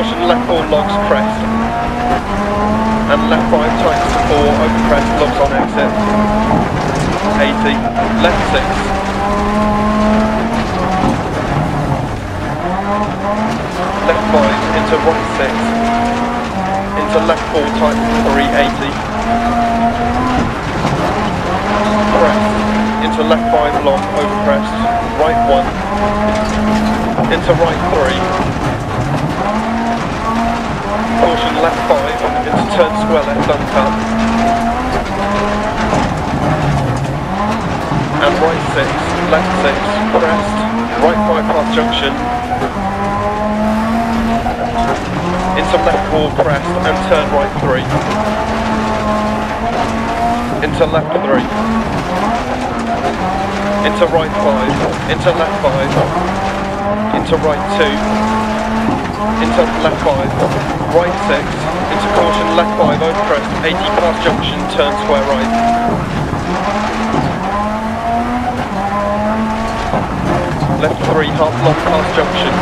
Caution left 4 logs crest. And left 5 tightens to 4 over crest logs on exit. 80. Left 6. Left 5 into right 6. Into left 4 tightens to 380. Crest. Into left 5 long over crest. Right 1. Into right 3 caution left 5 into turn square left uncut and right 6, left 6, crest, right 5 past junction into left 4 crest and turn right 3 into left 3 into right 5 into left 5 into right 2 into left 5, right 6, into caution, left 5, over crest, 80 past junction, turn square right. Left 3, half long past junction,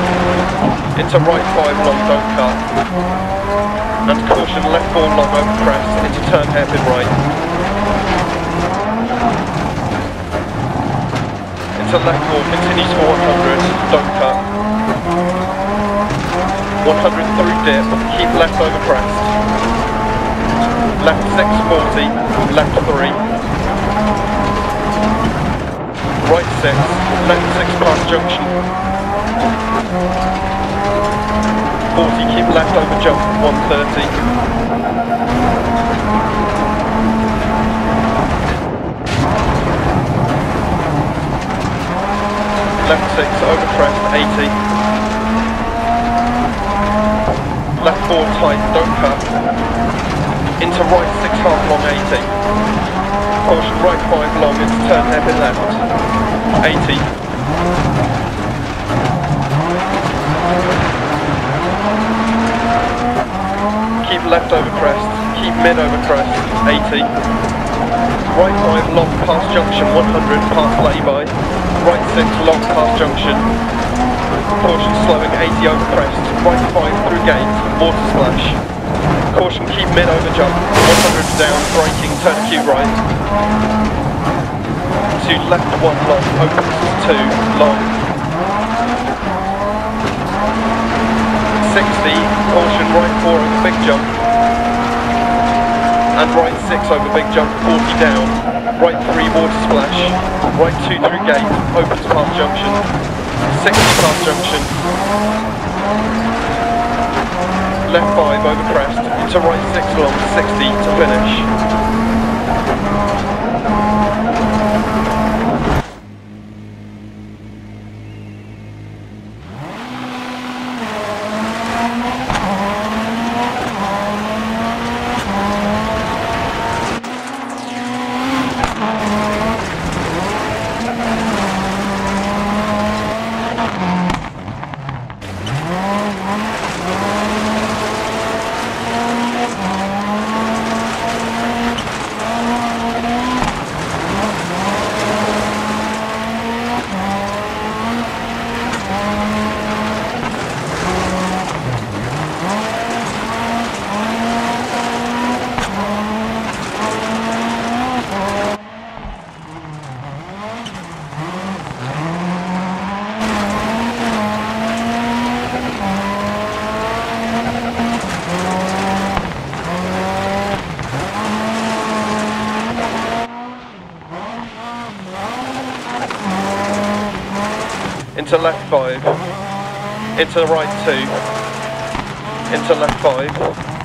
into right 5, long, don't cut. And caution, left 4, long, over crest, into turn hairpin right. Into left 4, continues for 100, don't cut. 100 dip, keep left over crest. Left 640, left 3. Right 6, left 6 past junction. 40, keep left over jump, 130. left 6 over crest 80 left four tight, don't cut. Into right six half long 80. Caution right five long into turn hairpin left. 80. Keep left over crest, keep mid over crest, 80. Right 5 long past junction, 100 past lay-by. Right 6 long past junction. Caution slowing 80 over crest, right 5 through gate, water splash. Caution keep mid over jump, 100 down, braking, turn acute right. To left 1 long, opens 2, long. 60, caution right 4 over big jump. And right 6 over big jump, 40 down. Right 3 water splash. Right 2 through gate, opens past junction. 60 past junction. Left 5 over crest, into right 6 along 60 to finish. into left five, into right two, into left five,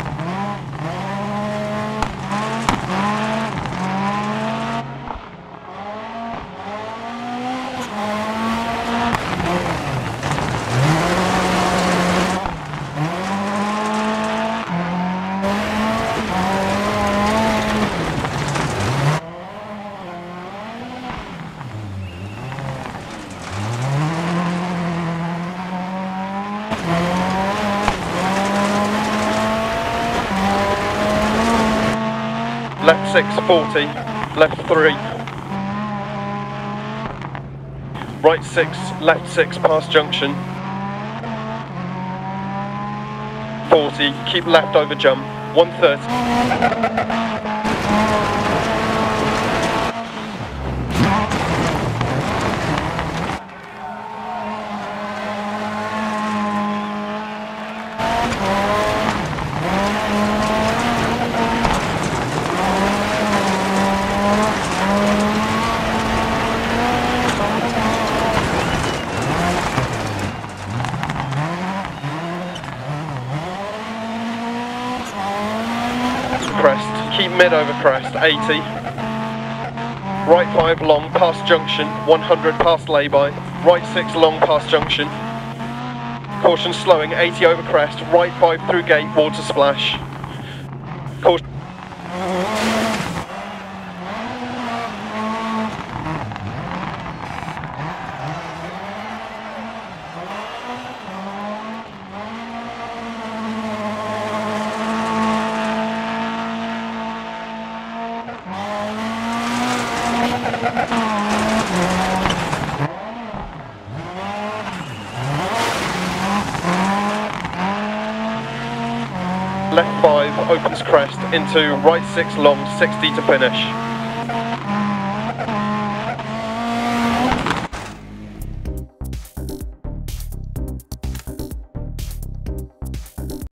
640, left 3. Right 6, left 6 past junction. 40, keep left over jump, 130. Crest, keep mid over crest, 80. Right 5 long past junction, 100 past lay-by. Right 6 long past junction. Caution slowing, 80 over crest, right 5 through gate, water splash. Caution. Left 5 opens crest into right 6 long, 60 to finish.